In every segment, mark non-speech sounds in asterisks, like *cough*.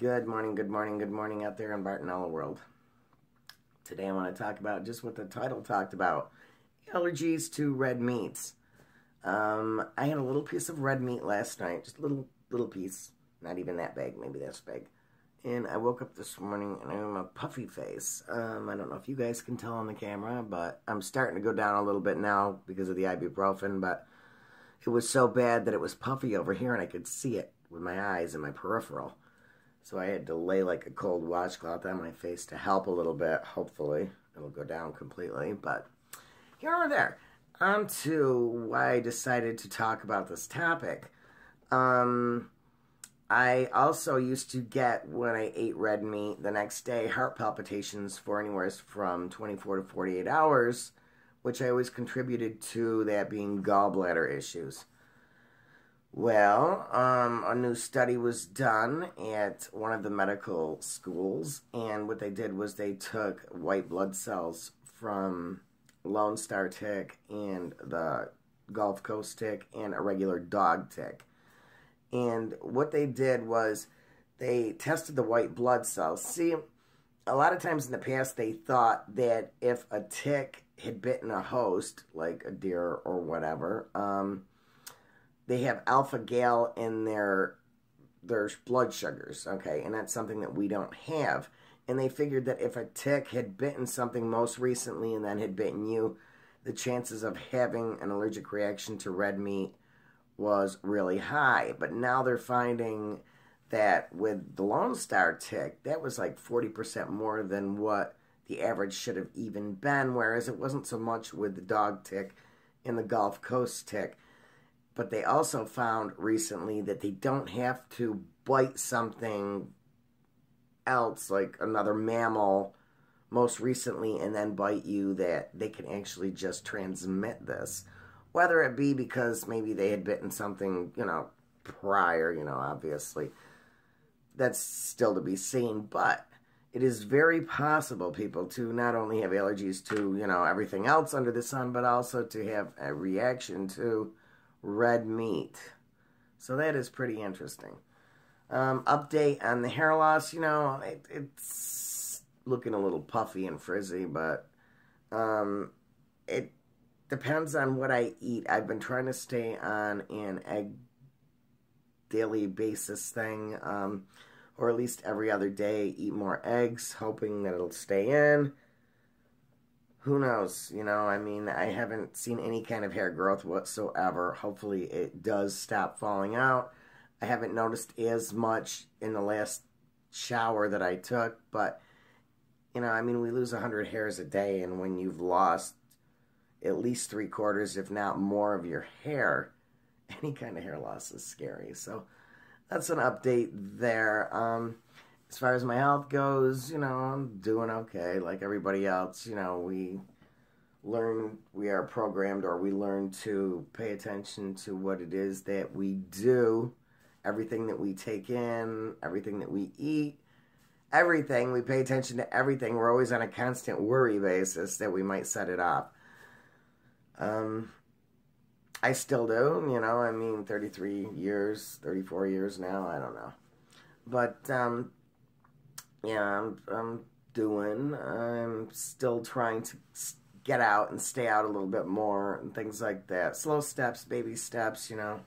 Good morning, good morning, good morning out there in Bartonella world. Today I want to talk about just what the title talked about allergies to red meats. Um, I had a little piece of red meat last night, just a little, little piece, not even that big, maybe that's big. And I woke up this morning and I'm a puffy face. Um, I don't know if you guys can tell on the camera, but I'm starting to go down a little bit now because of the ibuprofen, but it was so bad that it was puffy over here and I could see it with my eyes and my peripheral. So I had to lay like a cold washcloth on my face to help a little bit. Hopefully it'll go down completely. But here or there. On to why I decided to talk about this topic. Um, I also used to get, when I ate red meat, the next day heart palpitations for anywhere from 24 to 48 hours, which I always contributed to that being gallbladder issues. Well, um, a new study was done at one of the medical schools, and what they did was they took white blood cells from Lone Star tick and the Gulf Coast tick and a regular dog tick. And what they did was they tested the white blood cells. See, a lot of times in the past they thought that if a tick had bitten a host, like a deer or whatever, um, they have alpha gal in their their blood sugars, okay, and that's something that we don't have. And they figured that if a tick had bitten something most recently and then had bitten you, the chances of having an allergic reaction to red meat was really high. But now they're finding that with the Lone Star tick, that was like 40% more than what the average should have even been, whereas it wasn't so much with the dog tick and the Gulf Coast tick. But they also found recently that they don't have to bite something else, like another mammal, most recently, and then bite you, that they can actually just transmit this. Whether it be because maybe they had bitten something, you know, prior, you know, obviously. That's still to be seen, but it is very possible, people, to not only have allergies to, you know, everything else under the sun, but also to have a reaction to red meat. So that is pretty interesting. Um, update on the hair loss, you know, it, it's looking a little puffy and frizzy, but um, it depends on what I eat. I've been trying to stay on an egg daily basis thing, um, or at least every other day, eat more eggs, hoping that it'll stay in who knows? You know, I mean, I haven't seen any kind of hair growth whatsoever. Hopefully, it does stop falling out. I haven't noticed as much in the last shower that I took, but you know, I mean, we lose 100 hairs a day, and when you've lost at least three quarters, if not more, of your hair, *laughs* any kind of hair loss is scary. So that's an update there. Um, as far as my health goes, you know, I'm doing okay. Like everybody else, you know, we learn, we are programmed or we learn to pay attention to what it is that we do, everything that we take in, everything that we eat, everything. We pay attention to everything. We're always on a constant worry basis that we might set it off. Um, I still do, you know, I mean, 33 years, 34 years now, I don't know. But, um, yeah, I'm, I'm doing. I'm still trying to get out and stay out a little bit more and things like that. Slow steps, baby steps, you know.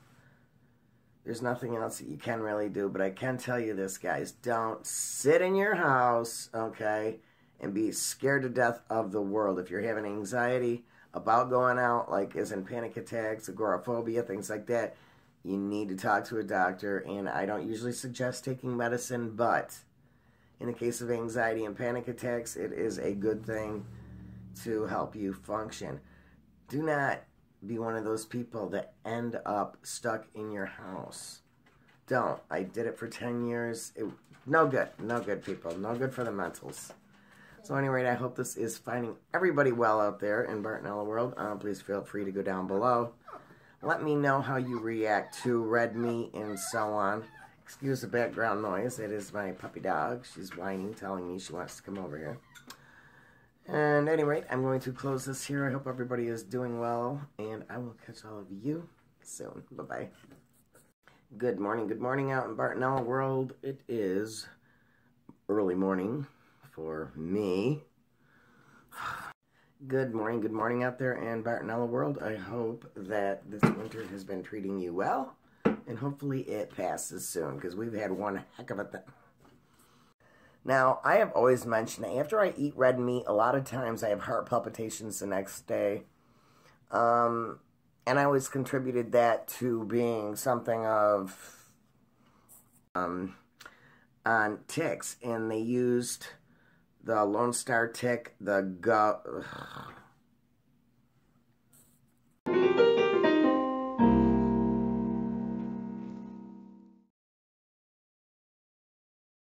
There's nothing else that you can really do, but I can tell you this, guys. Don't sit in your house, okay, and be scared to death of the world. If you're having anxiety about going out, like as in panic attacks, agoraphobia, things like that, you need to talk to a doctor. And I don't usually suggest taking medicine, but in the case of anxiety and panic attacks, it is a good thing to help you function. Do not be one of those people that end up stuck in your house. Don't. I did it for 10 years. It, no good. No good, people. No good for the mentals. So, anyway, I hope this is finding everybody well out there in Bartonella world. Uh, please feel free to go down below. Let me know how you react to red meat and so on. Excuse the background noise. It is my puppy dog. She's whining, telling me she wants to come over here. And anyway, I'm going to close this here. I hope everybody is doing well, and I will catch all of you soon. Bye-bye. Good morning, good morning out in Bartonella world. It is early morning for me. *sighs* Good morning, good morning out there in Bartonella world. I hope that this winter has been treating you well, and hopefully it passes soon, because we've had one heck of a thing. Now, I have always mentioned that after I eat red meat, a lot of times I have heart palpitations the next day. Um, and I always contributed that to being something of um, on ticks, and they used the Lone Star tick, the go.